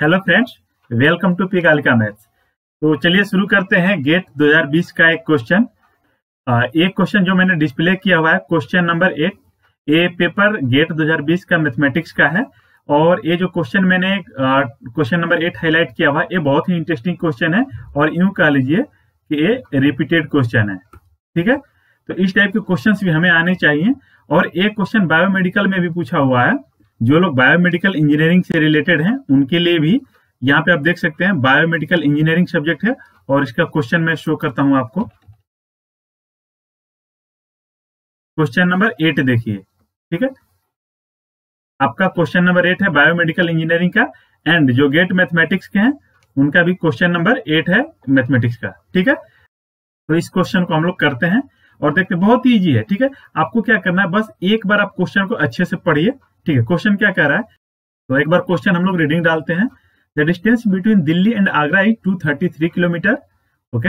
Hello friends welcome to P Kalika maths तो चलिए शुरू करते हैं गेट 2020 का एक क्वेश्चन एक क्वेश्चन जो मैंने डिस्प्ले किया हुआ है क्वेश्चन नंबर एट ये पेपर गेट 2020 का मैथमेटिक्स का है और ये जो क्वेश्चन मैंने क्वेश्चन नंबर एट हाईलाइट किया हुआ है, ये बहुत ही इंटरेस्टिंग क्वेश्चन है और यूँ कह लीजिए कि ये रिपीटेड क्वेश्चन है। ठीक है? तो इस टाइप के क्वेश्चन भी हमें आने चाहिए और एक क्वेश्चन बायोमेडिकल में भी पूछा हुआ है। जो लोग बायोमेडिकल इंजीनियरिंग से रिलेटेड हैं, उनके लिए भी यहाँ पे आप देख सकते हैं बायोमेडिकल इंजीनियरिंग सब्जेक्ट है, और इसका क्वेश्चन मैं शो करता हूँ आपको। क्वेश्चन नंबर एट देखिए, ठीक है? आपका क्वेश्चन नंबर एट है बायोमेडिकल इंजीनियरिंग का एंड जो गेट मैथमेटिक्स के हैं, उनका भी क्वेश्चन नंबर एट है मैथमेटिक्स का, ठीक है? तो इस क्वेश्चन को हम लोग करते हैं, और देखते बहुत ईजी है, ठीक है? आपको क्या करना है, बस एक बार आप क्वेश्चन को अच्छे से पढ़िए ठीक है क्वेश्चन क्या कह रहा है? तो एक बार क्वेश्चन हम लोग रीडिंग डालते हैं। The distance between Delhi and Agra is 233 kilometre okay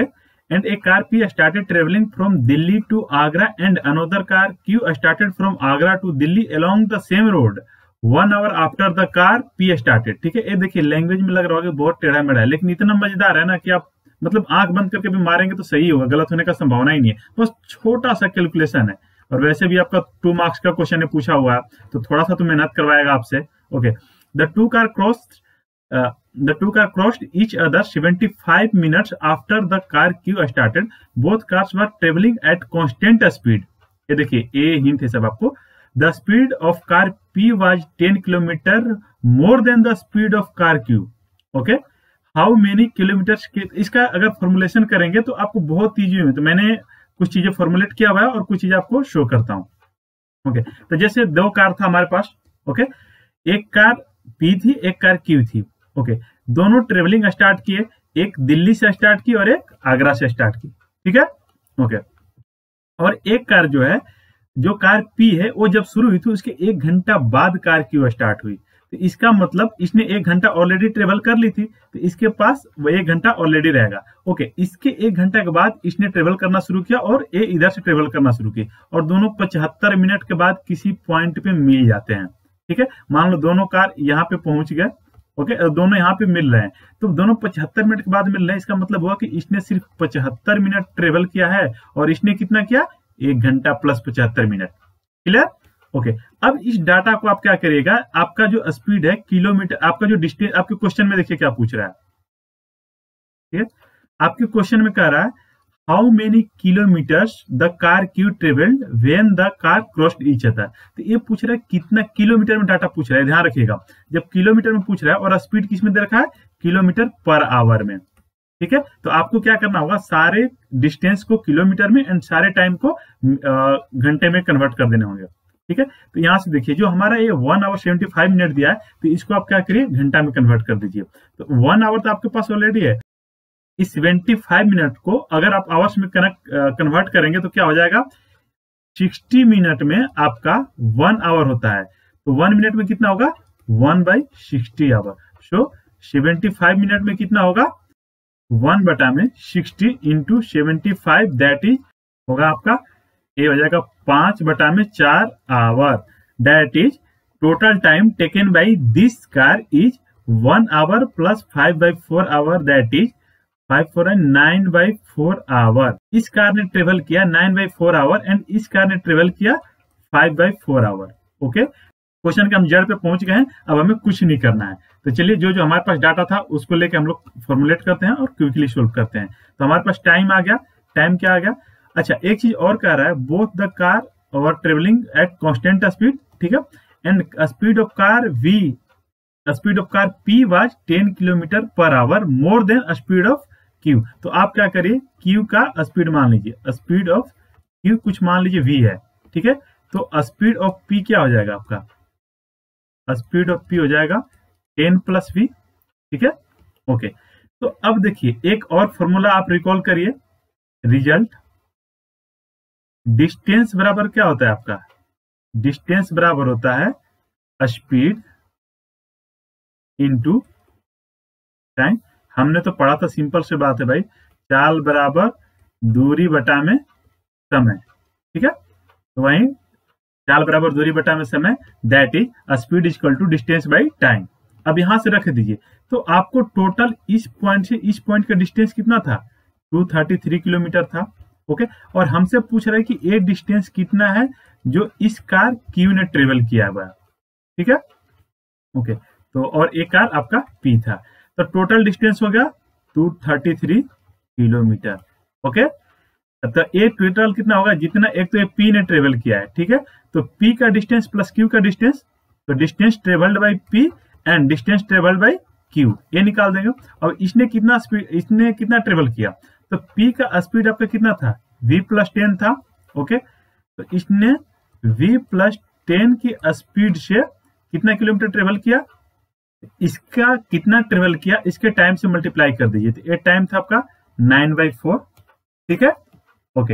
and a car P started travelling from Delhi to Agra and another car Q started from Agra to Delhi along the same road one hour after the car P started ठीक है? ये देखिए language में लग रहा होगा बहुत टेढ़ा मेढ़ा है, लेकिन इतना मज़ेदार है ना कि आप मतलब आँख बंद करके भी मारेंगे तो सही होगा, गलत होने का संभावना ही नहीं है। बस छोटा सा कैलकुलेशन है। और वैसे भी आपका टू मार्क्स का क्वेश्चन है पूछा हुआ है तो थोड़ा सा तो मेहनत करवाएगा आपसे। Okay the two car cross the two car crossed each other 75 minutes after the car Q started both cars were travelling at constant speed ये देखिए ए हिंट है सब आपको। The speed of car P was 10 kilometre more than the speed of car Q okay how many kilometre इसका अगर formulation करेंगे तो आपको बहुत ईजी है तो मैंने कुछ चीज़ें फॉर्मुलेट किया हुआ है और कुछ चीज़ें आपको शो करता हूँ। ओके तो जैसे दो कार था हमारे पास ओके एक कार पी थी, एक कार क्यू थी ओके दोनों ट्रेवलिंग स्टार्ट किए, एक दिल्ली से स्टार्ट की और एक आगरा से स्टार्ट की, ठीक है? ओके और एक कार जो है, जो कार पी है, वो जब शुरू हुई थी, उसके एक घंटा बाद कार क्यू स्टार्ट हुई। तो इसका मतलब इसने एक घंटा ऑलरेडी ट्रेवल कर ली थी तो इसके पास वो एक घंटा ऑलरेडी रहेगा। ओके इसके एक घंटा के बाद इसने ट्रेवल करना शुरू किया और ये इधर से ट्रेवल करना शुरू किया। और दोनों पचहत्तर मिनट के बाद किसी पॉइंट पे मिल जाते हैं। ठीक है? मान लो दोनों कार यहाँ पे पहुँच गए। ओके दोनों यहाँ पे मिल रहे हैं। तो दोनों पचहत्तर मिनट के बाद मिल रहे हैं। इसका मतलब हुआ कि इसने सिर्फ़ पचहत्तर मिनट ट्रेवल किया है और इसने कितना किया? एक घंटा प्लस पचहत्तर मिनट। क्लियर ओके अब इस डाटा को आप क्या करिएगा? आपका जो स्पीड है, किलोमीटर, आपका जो डिस्टेंस आपके क्वेश्चन में देखिए क्या पूछ रहा है। ठीक है? आपके क्वेश्चन में कह रहा है how many kilometres the car Q travelled when the car crossed each other तो ये पूछ रहा है, कितना किलोमीटर में डाटा पूछ रहा है? ध्यान रखिएगा। जब किलोमीटर में पूछ रहा है और स्पीड किसमें दे रखा है? किलोमीटर पर आवर में। ठीक है? तो आपको क्या करना होगा? सारे डिस्टेंस को किलोमीटर में एंड सारे टाइम को घंटे में कन्वर्ट कर देने होंगे। ठीक है? तो यहाँ से देखिए, जो हमारा ये one hour seventy five minute दिया है तो इसको आप क्या करिए? घंटा में कन्वर्ट कर दीजिए। तो वन आवर तो आपके पास ऑलरेडी है। इस सेवेंटी फाइव मिनट को अगर आप आवर्स में कनेक्ट कन्वर्ट करेंगे तो क्या हो जाएगा? सिक्सटी मिनट में आपका वन आवर होता है। तो वन मिनट में कितना होगा? One by sixty hour so seventy five minute में कितना होगा? वन बटा में sixty into seventy five that is होगा आपका ये हो जाएगा पाँच बटा में चार hour that is total time taken by this car is one hour plus five by four hour that is five four and nine by four hour इस कार ने ट्रेवल किया nine by four hour and इस car ने travel किया five by four hour okay question के हम जड़ पे पहुँच गए हैं। अब हमें कुछ नहीं करना है। तो चलिए, जो जो हमारे पास डाटा था, उसको लेके हम लोग फॉर्मुलेट करते हैं और क्विकली सोल्व करते हैं। तो हमारे पास टाइम आ गया। टाइम क्या आ गया? अच्छा एक चीज़ और कह रहा है बोथ द कार और ट्रेवलिंग एट कॉन्स्टेंट स्पीड ठीक है? And speed of car V speed of car P was 10 kilometre per hour more than speed of Q तो आप क्या करिए क्यू का स्पीड मान लीजिए। स्पीड ऑफ़ क्यू कुछ मान लीजिए वी है, ठीक है? तो स्पीड ऑफ़ पी क्या हो जाएगा आपका? स्पीड ऑफ़ पी हो जाएगा टेन प्लस वी ठीक है? ओके तो अब देखिए, एक और फॉर्मूला आप रिकॉल करिए रिज़ल्ट डिस्टेंस बराबर क्या होता है आपका? डिस्टेंस बराबर होता है स्पीड इंटू टाइम। हमने तो पढ़ा था सिंपल से बात है भाई, चाल बराबर दूरी बटा में समय, ठीक है? तो वही चाल बराबर दूरी बटा में समय that is speed equal to distance by time अब यहाँ से रख दीजिए। तो आपको टोटल इस पॉइंट से इस पॉइंट का डिस्टेंस कितना था? 233 किलोमीटर था। ओके? और हमसे पूछ रहा है कि ये डिस्टेंस कितना है जो इस कार क्यू ने ट्रेवल किया हुआ ठीक है? ओके तो और एक कार आपका पी था। तो टोटल डिस्टेंस हो गया 233 किलोमीटर। ओके? तो ए टोटल कितना होगा? जितना एक तो पी ने ट्रेवल किया है। ठीक है? तो पी का डिस्टेंस प्लस क्यू का डिस्टेंस तो distance travelled by P and distance travelled by Q ये निकाल देंगे। और इसने कितना इसने कितना ट्रेवल किया? तो पी का स्पीड आपका कितना था? V प्लस टेन था ओके तो इसने v प्लस टेन की स्पीड से कितना किलोमीटर ट्रेवल किया? इसका कितना ट्रेवल किया? इसके टाइम से मल्टीप्लाई कर दीजिए। तो ये टाइम था आपका नाइन बाई फोर ठीक है? ओके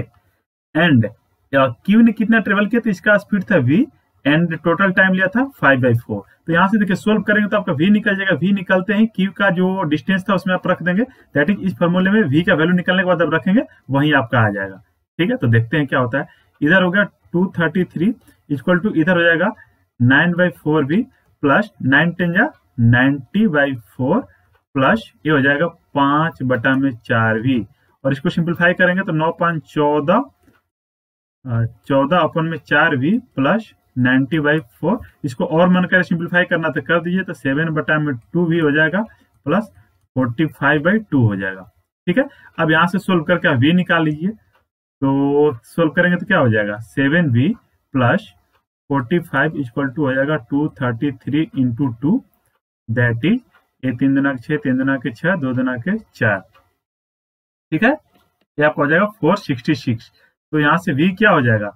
एंड क्यू ने कितना ट्रेवल किया? तो इसका स्पीड था v एंड टोटल टाइम लिया था फाइव बाई फोर तो यहाँ से देखिए सोल्व करेंगे तो आपका वी निकल जाएगा वी निकलते ही क्यू का जो डिस्टेंस था उसमें आप रख देंगे। दैट इज़ इस फॉर्मूले में वी का वैल्यू निकलने के बाद आप रखेंगे, वही आपका आ जाएगा। ठीक है? तो देखते हैं क्या होता है। इधर हो गया two thirty three equal to इधर हो जाएगा nine by four V plus nine ten जा नाइन्टी बाई फोर प्लस ये हो जाएगा पाँच बटा में चार वी और इसको सिंप्लीफाई करेंगे तो नौ पाँच चौदह चौदह अपन में चार V plus ninety by four. इसको और मन करे सिंप्लीफाई करना तो कर दीजिए तो सेवन बटा में टू भी हो जाएगा, plus forty five by two हो जाएगा। ठीक है? अब यहाँ से सोल्व करके वी निकाल लीजिए। तो सोल्व करेंगे तो क्या हो जाएगा? Seven v plus forty five equal to हो जाएगा two thirty three into two. That is ये तीन दिना के छः तीन दिना के छः दो दिना के चार। ठीक है? ये आपका हो जाएगा फोर सिक्सटी सिक्स। तो यहाँ से वी क्या हो जाएगा?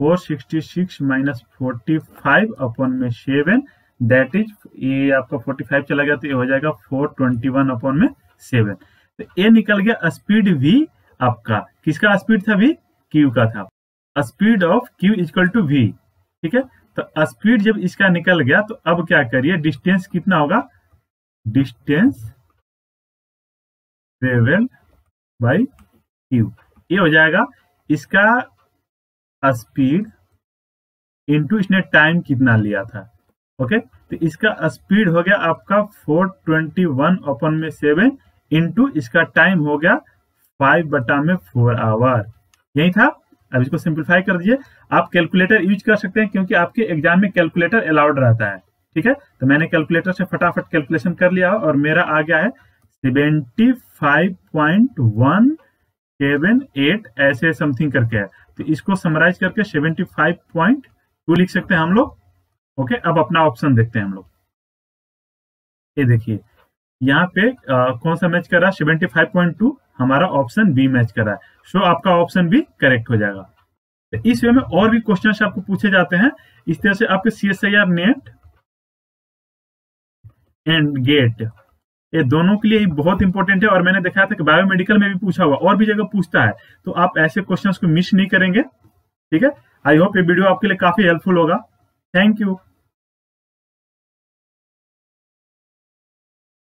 Four sixty six minus forty five upon में सेवन दैट इज़ ये आपका फोर्टी फाइव चला गया तो ये हो जाएगा फोर ट्वेंटी वन अपॉन में सेवन। तो ये निकल गया स्पीड वी आपका। किसका स्पीड था वी क्यू का था। Speed of q equal to v ठीक है? तो स्पीड जब इसका निकल गया तो अब क्या करिए डिस्टेंस कितना होगा? डिस्टेंस ट्रेवल बाई क्यू ये हो जाएगा इसका स्पीड इंटू इसने टाइम कितना लिया था? ओके तो इसका स्पीड हो गया आपका 421 ओपन में सेवन इंटू इसका टाइम हो गया फाइव बटा में फोर आवर यही था? अब इसको सिंप्लीफाई कर दीजिए। आप कैलकुलेटर यूज़ कर सकते हैं क्योंकि आपके एग्ज़ाम में कैलकुलेटर अलाउड रहता है। ठीक है? तो मैंने कैलकुलेटर से फटाफट कैलकुलेशन कर लिया और मेरा आ गया है seventy five point one seven eight ऐसे समथिंग करके। है तो इसको समराइज करके सेवेंटी फाइव पॉइंट टू लिख सकते हैं हम लोग। ओके अब अपना ऑप्शन देखते हैं हम लोग। ये देखिए यहाँ पे आ, कौन सा मैच कर रहा है? सेवेंटी फाइव पॉइंट टू हमारा ऑप्शन बी मैच कर रहा है। सो आपका ऑप्शन बी करेक्ट हो जाएगा। तो इस वे में और भी क्वेश्चन आपको पूछे जाते हैं। इस तरह से आपके C S I R NET and GATE ये दोनों के लिए बहुत इंपॉर्टेंट है और मैंने देखा था कि बायोमेडिकल में भी पूछा हुआ, और भी जगह पूछता है। तो आप ऐसे क्वेश्चंस को मिस नहीं करेंगे, ठीक है? आई होप ये वीडियो आपके लिए काफ़ी हेल्पफुल होगा। Thank you